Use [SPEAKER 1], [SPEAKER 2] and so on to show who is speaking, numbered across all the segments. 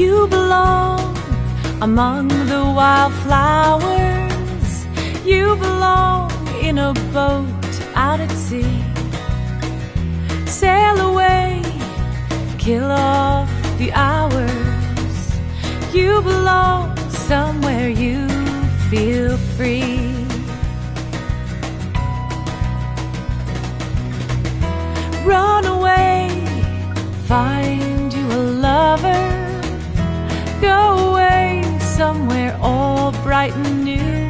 [SPEAKER 1] You belong among the wildflowers. You belong in a boat out at sea. Sail away, kill off the hours. You belong somewhere you feel free. Run away, find you a lover. Go away somewhere all bright and new.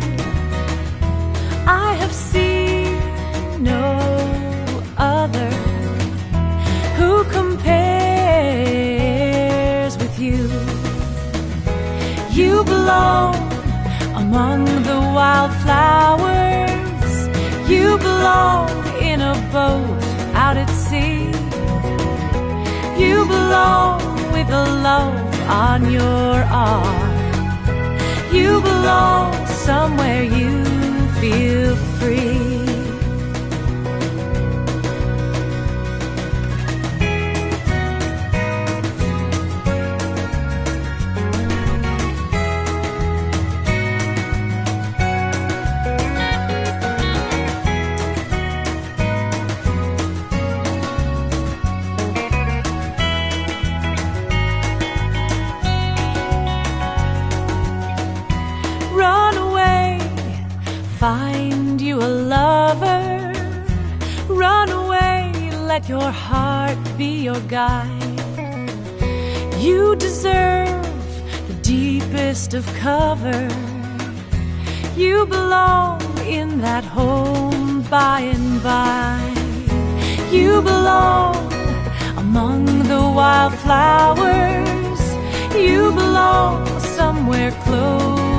[SPEAKER 1] I have seen no other who compares with you. You belong among the wildflowers. You belong in a boat out at sea. You belong with a love on your arm. You belong somewhere you feel free. Find you a lover. Run away, let your heart be your guide. You deserve the deepest of cover. You belong in that home by and by. You belong among the wildflowers. You belong somewhere close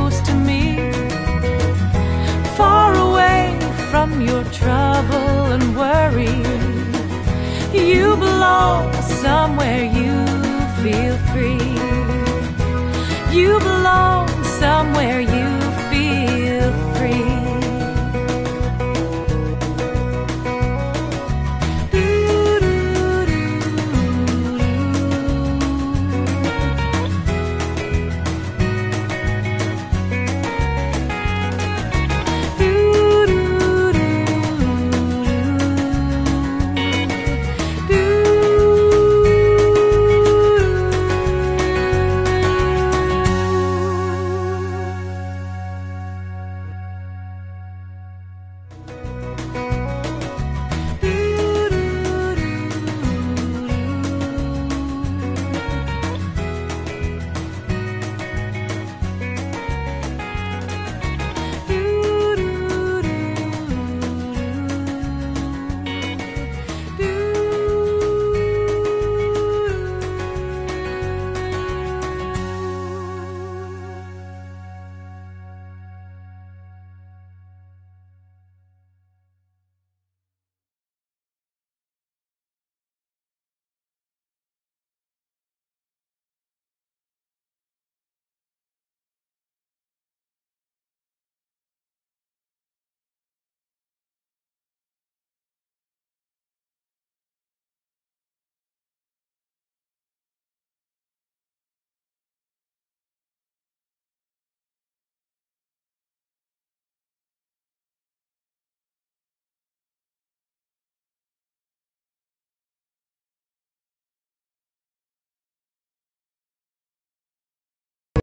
[SPEAKER 1] somewhere you feel free. You belong somewhere